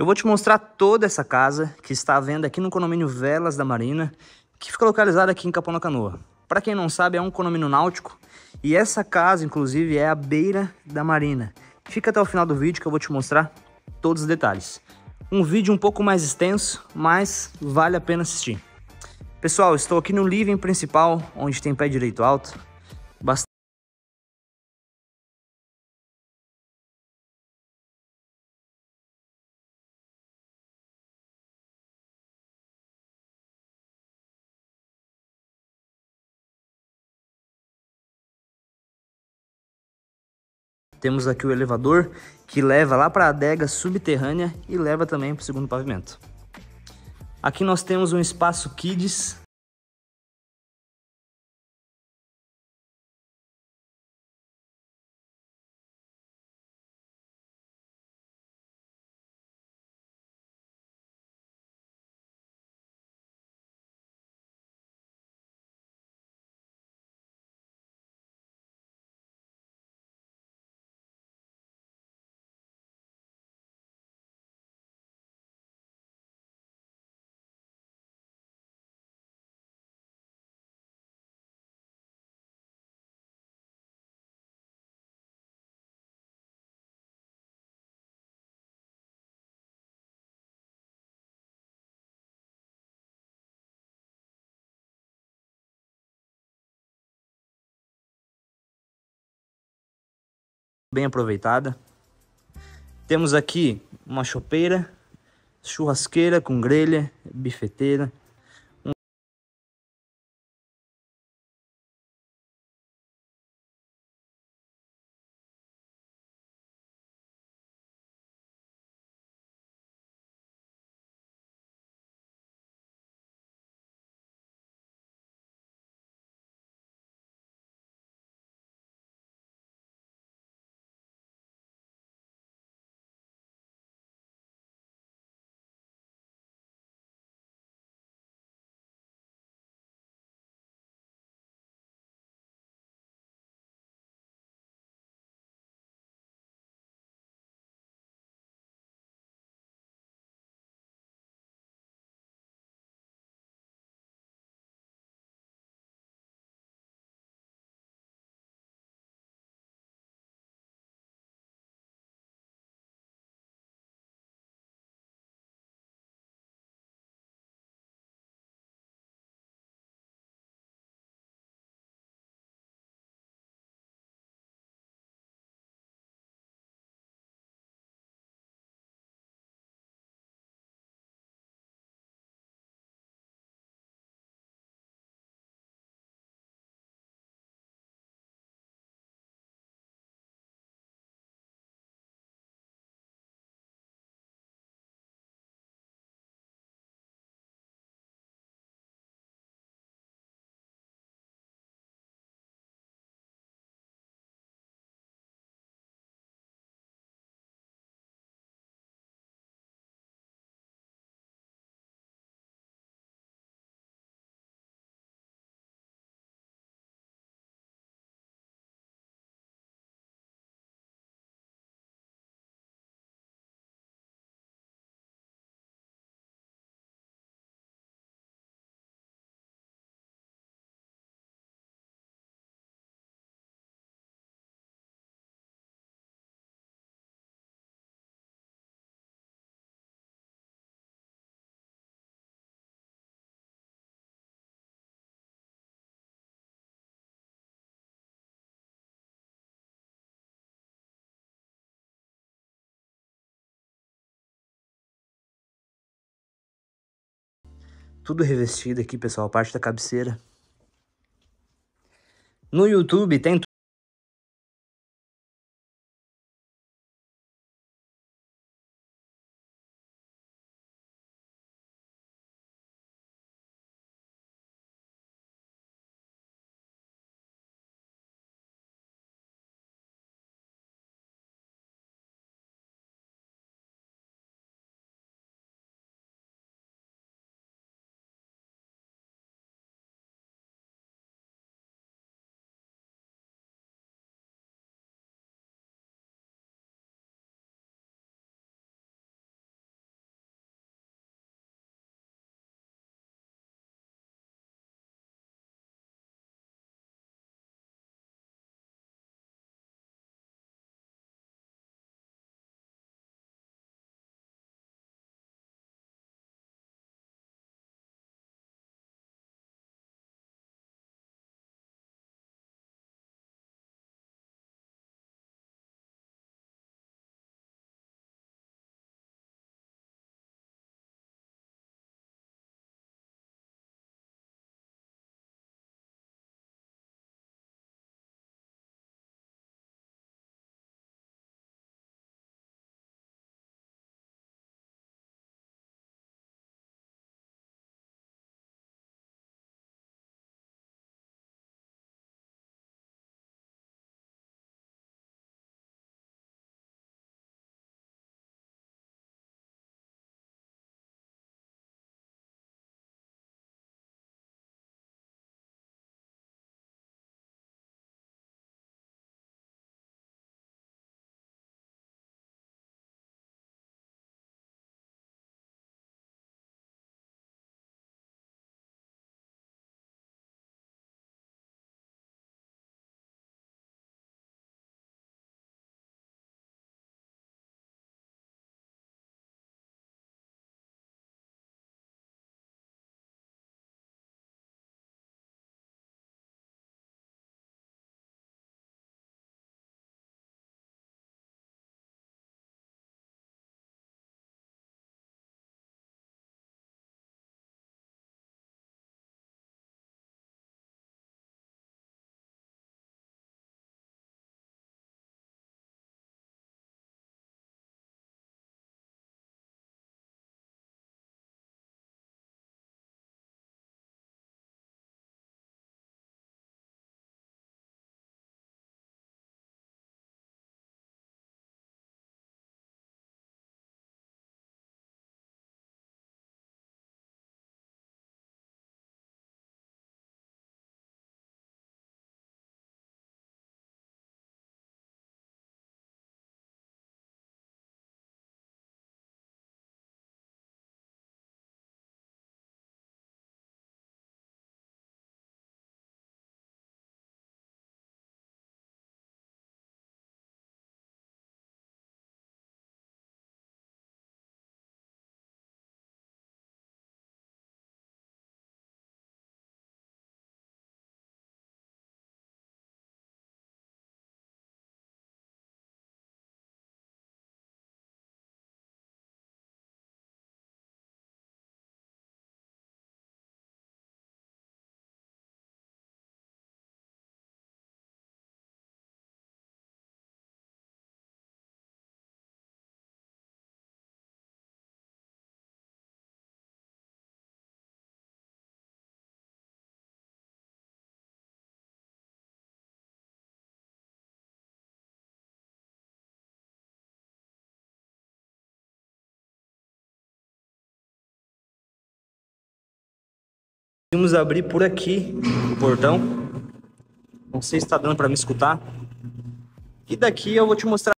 Eu vou te mostrar toda essa casa que está à venda aqui no condomínio Velas da Marina, que fica localizado aqui em Capão da Canoa. Para quem não sabe, é um condomínio náutico e essa casa, inclusive, é à beira da marina. Fica até o final do vídeo que eu vou te mostrar todos os detalhes. Um vídeo um pouco mais extenso, mas vale a pena assistir. Pessoal, estou aqui no living principal, onde tem pé direito alto. Temos aqui o elevador que leva lá para a adega subterrânea e leva também para o segundo pavimento. Aqui nós temos um espaço Kids bem aproveitada. Temos aqui uma chopeira, churrasqueira com grelha, bifeteira, Tudo revestido aqui, pessoal, a parte da cabeceira. No YouTube tem Vamos abrir por aqui o portão. Não sei se está dando para me escutar. E daqui eu vou te mostrar